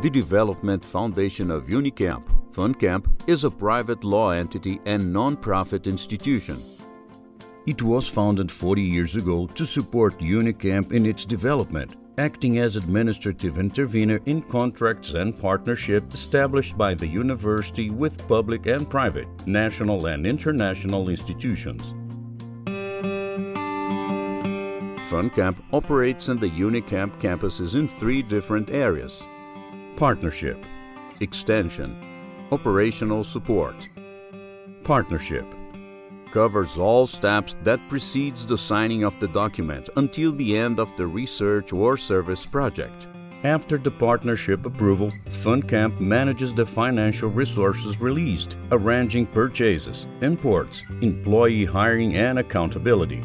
The Development Foundation of Unicamp, FunCamp, is a private law entity and non-profit institution. It was founded 40 years ago to support Unicamp in its development, acting as administrative intervener in contracts and partnership established by the university with public and private, national and international institutions. FunCamp operates in the Unicamp campuses in three different areas. Partnership, Extension, Operational Support. Partnership covers all steps that precedes the signing of the document until the end of the research or service project. After the partnership approval, FunCamp manages the financial resources released, arranging purchases, imports, employee hiring and accountability.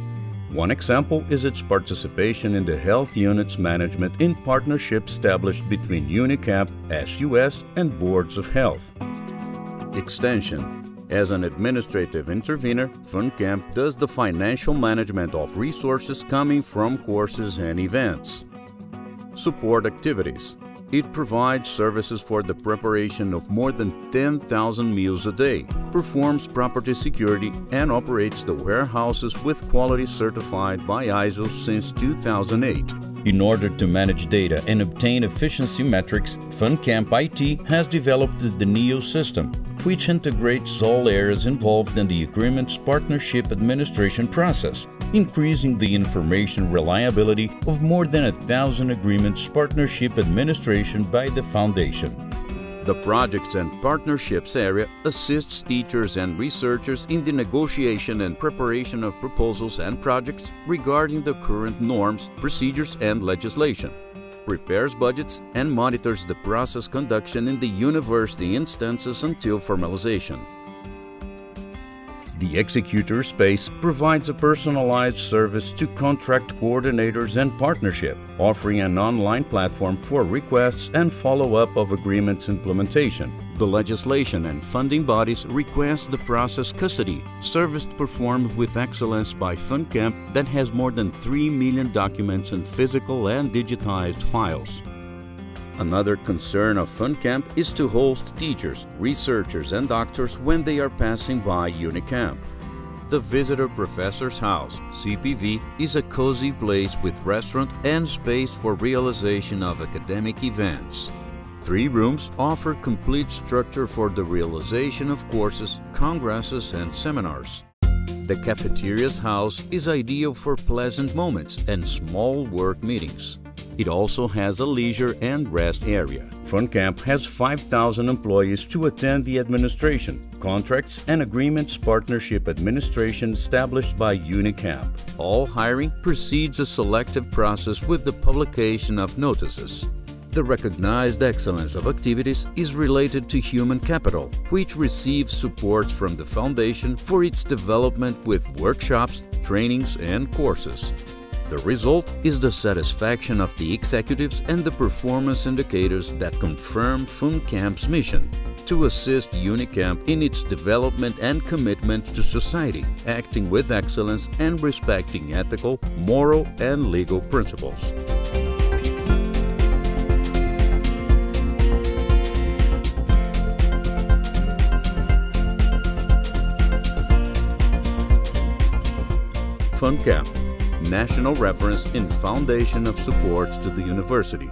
One example is its participation in the health units management in partnership established between Unicamp, SUS, and boards of health. Extension as an administrative intervener, FunCamp does the financial management of resources coming from courses and events. Support activities. It provides services for the preparation of more than 10,000 meals a day, performs property security, and operates the warehouses with quality certified by ISO since 2008. In order to manage data and obtain efficiency metrics, FunCamp IT has developed the NEO system, which integrates all areas involved in the agreement's partnership administration process, increasing the information reliability of more than a thousand agreements partnership administration by the Foundation. The Projects and Partnerships area assists teachers and researchers in the negotiation and preparation of proposals and projects regarding the current norms, procedures, and legislation prepares budgets, and monitors the process conduction in the university instances until formalization. The Executor Space provides a personalized service to contract coordinators and partnership, offering an online platform for requests and follow-up of agreements implementation. The legislation and funding bodies request the process custody, service performed with excellence by FunCamp that has more than 3 million documents in physical and digitized files. Another concern of FunCamp is to host teachers, researchers, and doctors when they are passing by Unicamp. The Visitor Professor's House, CPV, is a cozy place with restaurant and space for realization of academic events. Three rooms offer complete structure for the realization of courses, congresses, and seminars. The Cafeteria's House is ideal for pleasant moments and small work meetings. It also has a leisure and rest area. FunCamp has 5,000 employees to attend the administration, contracts and agreements partnership administration established by Unicamp. All hiring proceeds a selective process with the publication of notices. The recognized excellence of activities is related to human capital, which receives support from the Foundation for its development with workshops, trainings and courses. The result is the satisfaction of the executives and the performance indicators that confirm FunCamp's mission to assist Unicamp in its development and commitment to society, acting with excellence and respecting ethical, moral, and legal principles. FunCamp national reference in foundation of support to the university.